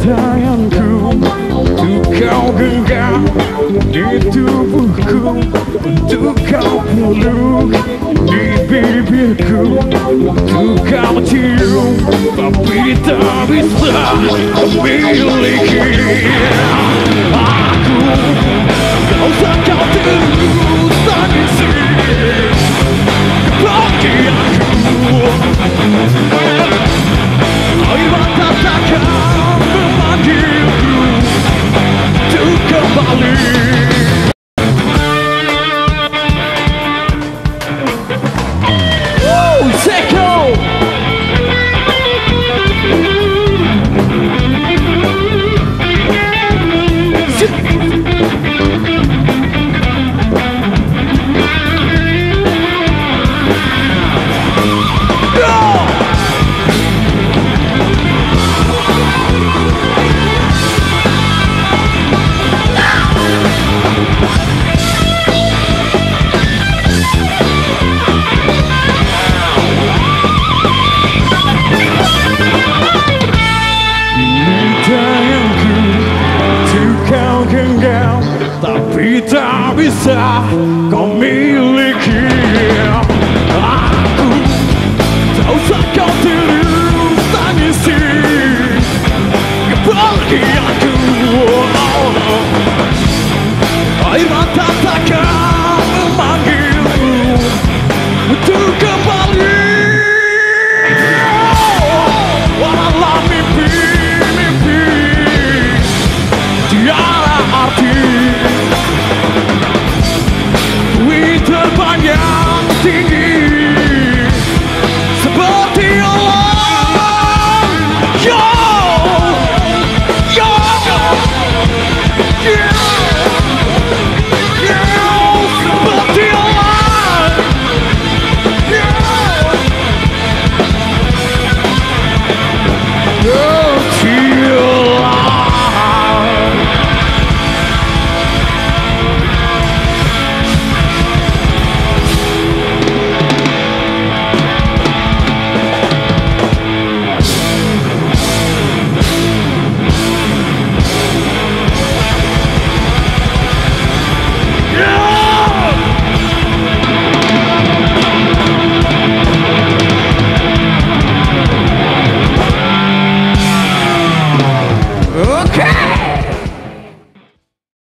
tanganku Untuk kau genggam di tubuhku Untuk kau peluk di bibirku Untuk kau cium tapi tak bisa memiliki hangam Ta vida bisa kau miliki Aku tak usah kau tiru tangisi takkan